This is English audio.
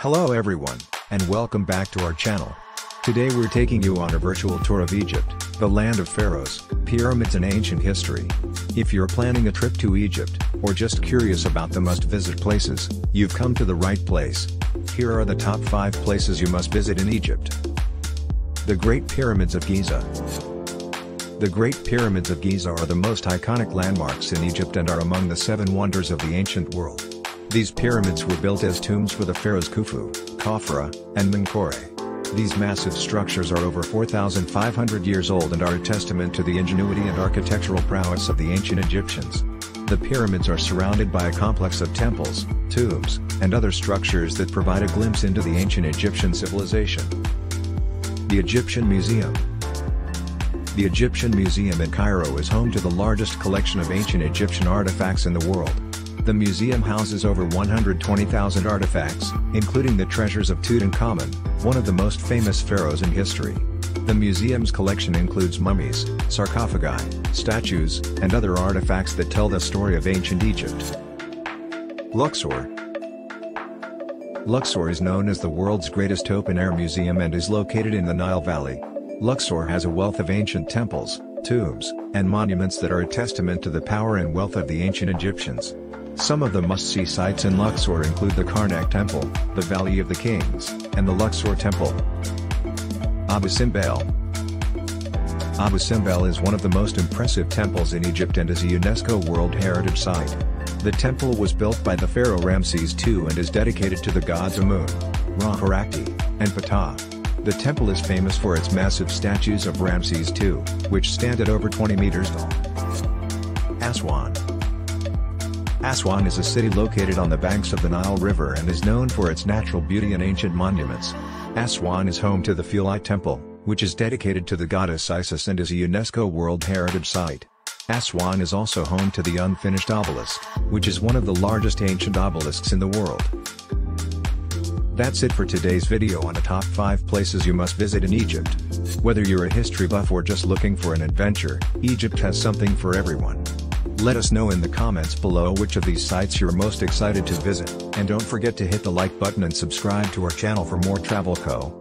Hello everyone, and welcome back to our channel. Today we're taking you on a virtual tour of Egypt, the land of pharaohs, pyramids and ancient history. If you're planning a trip to Egypt, or just curious about the must-visit places, you've come to the right place. Here are the top 5 places you must visit in Egypt. The Great Pyramids of Giza. The Great Pyramids of Giza are the most iconic landmarks in Egypt and are among the seven wonders of the ancient world. These pyramids were built as tombs for the pharaohs Khufu, Khafra, and Menkaure. These massive structures are over 4,500 years old and are a testament to the ingenuity and architectural prowess of the ancient Egyptians. The pyramids are surrounded by a complex of temples, tombs, and other structures that provide a glimpse into the ancient Egyptian civilization. The Egyptian Museum The Egyptian Museum in Cairo is home to the largest collection of ancient Egyptian artifacts in the world. The museum houses over 120,000 artifacts, including the treasures of Tutankhamun, one of the most famous pharaohs in history. The museum's collection includes mummies, sarcophagi, statues, and other artifacts that tell the story of ancient Egypt. Luxor Luxor is known as the world's greatest open-air museum and is located in the Nile Valley. Luxor has a wealth of ancient temples, tombs, and monuments that are a testament to the power and wealth of the ancient Egyptians. Some of the must-see sites in Luxor include the Karnak Temple, the Valley of the Kings, and the Luxor Temple. Abu Simbel Abu Simbel is one of the most impressive temples in Egypt and is a UNESCO World Heritage Site. The temple was built by the pharaoh Ramses II and is dedicated to the gods Amun, Ra Harakti, and Ptah. The temple is famous for its massive statues of Ramses II, which stand at over 20 meters tall. Aswan Aswan is a city located on the banks of the Nile River and is known for its natural beauty and ancient monuments. Aswan is home to the Philae Temple, which is dedicated to the goddess Isis and is a UNESCO World Heritage Site. Aswan is also home to the unfinished obelisk, which is one of the largest ancient obelisks in the world. That's it for today's video on the top 5 places you must visit in Egypt. Whether you're a history buff or just looking for an adventure, Egypt has something for everyone. Let us know in the comments below which of these sites you're most excited to visit, and don't forget to hit the like button and subscribe to our channel for more Travel Co.